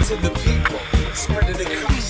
to the people, spread the across.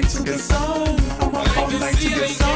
night to the sun. I want to come to the sun.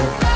Thank you.